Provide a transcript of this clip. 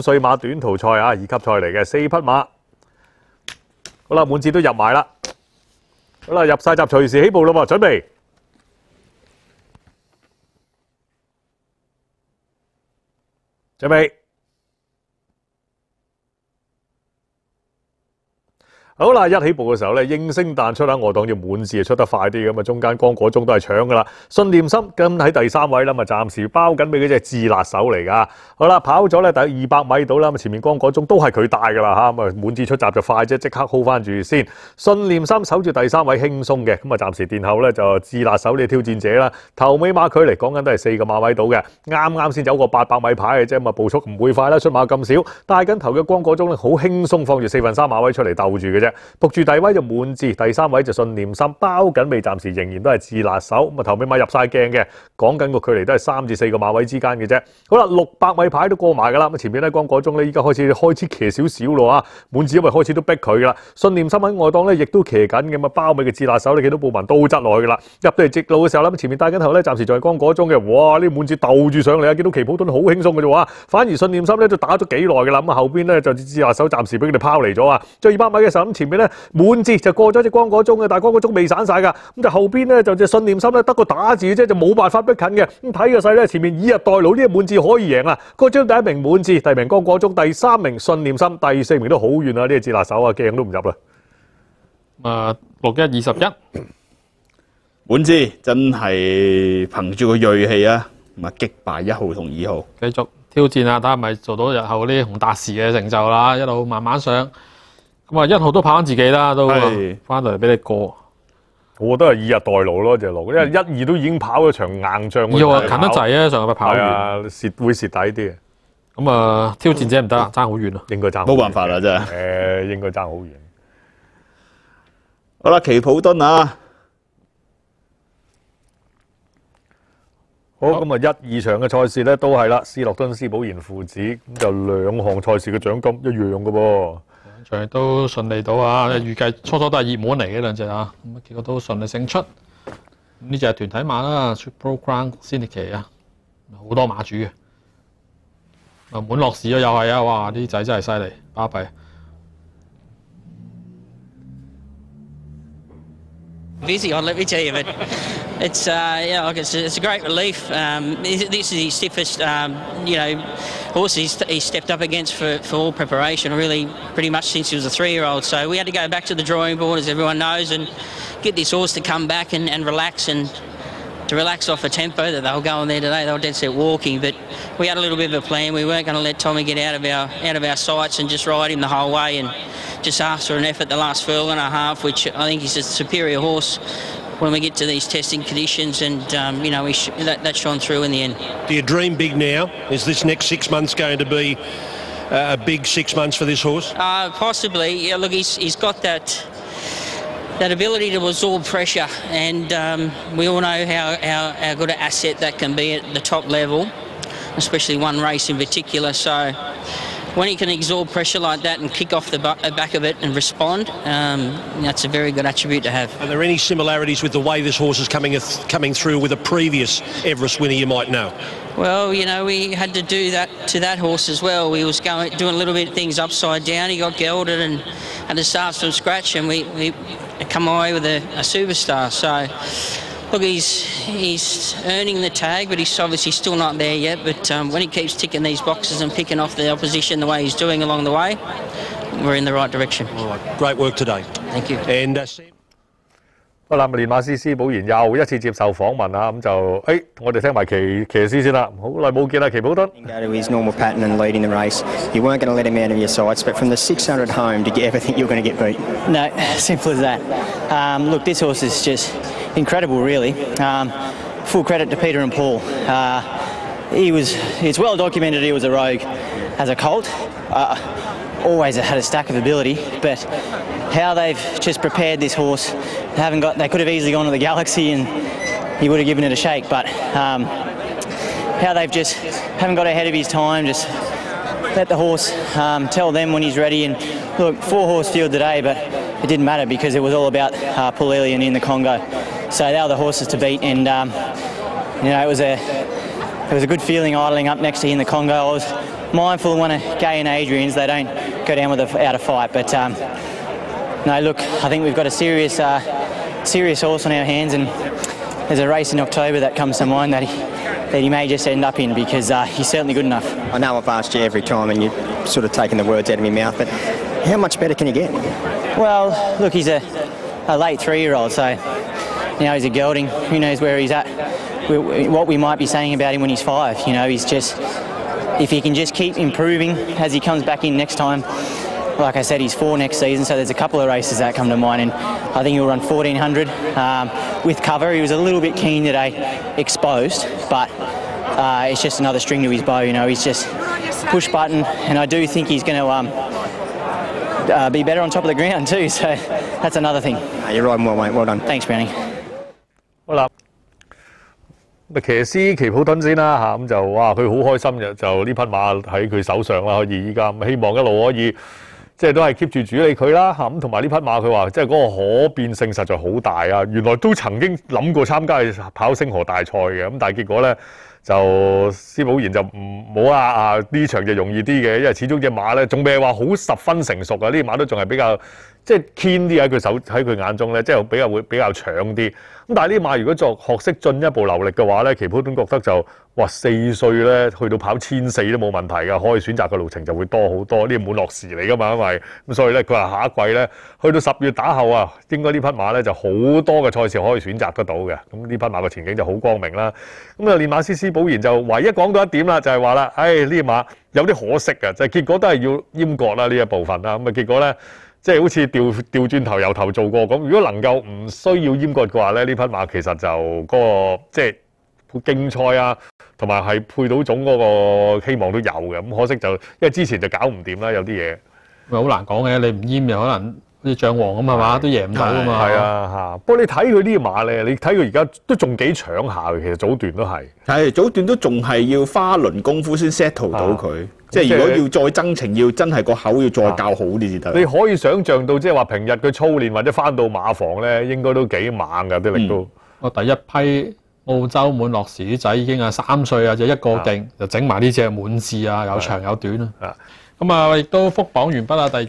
歲馬短途賽啊，二級賽嚟嘅四匹馬。好啦，滿字都入埋啦。好啦，入晒閘，隨時起步咯喎，準備。準備。好啦，一起步嘅時候咧，應聲彈出啦，我當要滿字出得快啲咁啊，中間光果中都係搶噶啦。信念心咁喺第三位啦，咪暫時包緊俾嗰隻智辣手嚟噶。好啦，跑咗咧第二百米到啦，咁前面光果中都係佢帶噶啦嚇，咁啊滿字出閘就快啫，即刻 hold 翻住先。信念心守住第三位輕鬆嘅，咁啊暫時殿後咧就智辣手呢挑戰者啦。頭尾馬距離講緊都係四個馬位到嘅，啱啱先走過八百米牌嘅啫，咁啊步速唔會快啦，出馬咁少，帶緊頭嘅光果中咧好輕鬆放住四分三馬位出嚟鬥住嘅啫。仆住第位就滿字，第三位就信念心，包緊尾暫時仍然都係自拿手，咁啊頭尾馬入晒鏡嘅，講緊個距離都係三至四個馬位之間嘅啫。好啦，六百米牌都過埋噶啦，咁前面咧剛果中咧依家開始開始騎少少咯啊，滿字因為開始都逼佢噶啦，信念心喺外檔咧亦都騎緊嘅嘛，包尾嘅自拿手你見到布文都側落去噶啦，入到嚟直路嘅時候咧，前面帶緊頭咧暫時仲係剛果中嘅，哇呢滿字鬥住上嚟啊，見到奇普頓好輕鬆嘅啫，反而信念心咧就打咗幾耐嘅啦，咁後邊咧就自拿手暫時俾佢哋拋離咗啊，最二百米嘅時候前面咧。滿字就過咗隻光果鐘嘅，但係光果鐘未散晒㗎，咁就後邊咧就隻信念心咧得個打字啫，就冇辦法逼近嘅。咁睇個勢咧，前面以逸待勞呢個滿字可以贏啦。嗰張第一名滿字，第二名光果鐘，第三名信念心，第四名都好遠啊！呢個字拿手啊，鏡都唔入啦。啊，六一二十一，滿之真係憑住個鋭氣啊，咁啊擊敗一號同二號。繼續挑戰啊！睇下咪做到日後呢紅達士嘅成就啦，一路慢慢上。咁啊，一號都跑翻自己啦，都係翻到嚟俾你過。我覺得係以逸待勞咯，隻路，因為一二都已經跑咗場硬仗。要啊，近得滯啊，上個跑完。係啊，蝕會蝕底啲嘅。咁啊，挑戰者唔得啦，爭好遠啊。應該爭好遠冇辦法啦，真係。誒，應該爭好遠。好啦，奇普敦啊，好咁啊！一二場嘅賽事咧都係啦，斯諾敦斯保賢父子咁就兩項賽事嘅獎金一樣嘅噃。兩場都順利到啊！預計初初都係熱門嚟嘅兩隻啊，咁啊結果都順利勝出。呢隻係團體馬啦，Triple Crown Syndicate 啊，好多馬主嘅。啊，滿樂士啊，又係啊！哇，啲仔真係犀利，巴閉。busy on, let me tell you. It's uh, yeah, like it's, it's a great relief. Um, this, is his stiffest, um, you know, horse he's, he's stepped up against for, for all preparation, really, pretty much since he was a three-year-old. So we had to go back to the drawing board, as everyone knows, and get this horse to come back and, and relax and to relax off a tempo that they were going there today. They were dead set walking, but we had a little bit of a plan. We weren't going to let Tommy get out of our out of our sights and just ride him the whole way and just ask for an effort the last furlong and a half, which I think is a superior horse when we get to these testing conditions, and um, you know we sh- that, that shone through in the end. Do you dream big now? Is this next six months going to be uh, a big six months for this horse? Uh, possibly, yeah. Look, he's, he's got that that ability to absorb pressure, and um, we all know how, how, how good an asset that can be at the top level, especially one race in particular. So when he can absorb pressure like that and kick off the uh, back of it and respond, um, that's a very good attribute to have. Are there any similarities with the way this horse is coming coming through with a previous Everest winner you might know? Well, you know, we had to do that to that horse as well. We was going doing a little bit of things upside down. He got gelded and had to start from scratch, and we, we come away with a, a superstar. So, look, he's he's earning the tag, but he's obviously still not there yet. But um, when he keeps ticking these boxes and picking off the opposition the way he's doing along the way, we're in the right direction. All right, great work today. Thank you. And uh, Sam- 好啦，练马师师宝贤又一次接受访问啊，咁就诶，我哋听埋骑骑师先啦。好耐冇见啦，奇普敦。 go to his normal pattern and leading the race. You weren't going to let him out of your sights, but from the 600 home, did you ever think you were going to get beat? No, simple as that. Um, look, this horse is just incredible, really. Um, full credit to Peter and Paul. Uh, he was, it's well documented he was a rogue as a colt. Uh, always had a stack of ability, but how they've just prepared this horse, they haven't got, they could have easily gone to the Galaxy and he would have given it a shake, but um, how they've just haven't got ahead of his time, just let the horse um, tell them when he's ready. And look, four horse field today, but it didn't matter because it was all about uh, Paul Elian in the Congo. So they were the horses to beat, and um, you know it was a it was a good feeling idling up next to him in the Congo. I was mindful of when a Gay and Adrians they don't go down with a, without a fight. But um, no, look, I think we've got a serious, uh, serious horse on our hands, and there's a race in October that comes to mind that he, that he may just end up in because uh, he's certainly good enough. I know I've asked you every time and you've sort of taken the words out of my mouth, but how much better can you get? Well, look, he's a, a late three-year-old, so you know he's a gelding. Who knows where he's at? What we might be saying about him when he's five. You know, he's just if he can just keep improving as he comes back in next time. Like I said, he's four next season, so there's a couple of races that come to mind, and I think he'll run 1400 um, with cover. He was a little bit keen today, exposed, but uh, it's just another string to his bow. You know, he's just push button, and I do think he's going to um, uh, be better on top of the ground too. So that's another thing. You're riding well, mate. Well done. Thanks, Brownie. 好啦，咁啊騎師奇普敦先啦嚇，咁就哇佢好開心嘅，就呢匹馬喺佢手上啦，可以依家咁希望一路可以即係都係 keep 住主理佢啦嚇，咁同埋呢匹馬佢話即係嗰個可變性實在好大啊！原來都曾經諗過參加跑星河大賽嘅，咁但係結果咧。就施寶賢就唔冇啊啊呢場就容易啲嘅，因為始終只馬咧仲未係話好十分成熟啊，呢啲馬都仲係比較即係堅啲喺佢手喺佢眼中咧，即係比較會比較搶啲。咁但係呢馬如果作學識進一步流力嘅話咧，奇普敦覺得就哇四歲咧去到跑千四都冇問題㗎，可以選擇嘅路程就會多好多。呢個滿落時嚟㗎嘛，因為咁所以咧佢話下一季咧去到十月打後啊，應該呢匹馬咧就好多嘅賽事可以選擇得到嘅。咁呢匹馬嘅前景就好光明啦。咁啊練馬師施保賢就唯一講到一點啦，就係話啦，唉呢馬有啲可惜嘅，就係、結果都係要閹割啦呢一部分啦。咁啊結果咧。即係好似調調轉頭由頭做過咁，如果能夠唔需要閹割嘅話咧，呢匹馬其實就嗰、個即係競賽啊，同埋係配到種嗰個希望都有嘅。咁可惜就因為之前就搞唔掂啦，有啲嘢咪好難講嘅，你唔閹又可能好似象王咁係嘛，都贏唔到啊嘛。係啊嚇。不過你睇佢呢啲馬咧，你睇佢而家都仲幾搶下嘅，其實早段都係。係早段都仲係要花一輪功夫先 settle 到佢，即係如果要再增程，要真係個口要再教好啲先得。你可以想像到，即係話平日佢操練或者翻到馬房咧，應該都幾猛㗎啲力都。我第一批澳洲滿落時啲仔已經係三歲啊，就一個勁，就整埋呢只滿字啊，有長有短啊啊。咁啊，亦都復榜完畢啦。第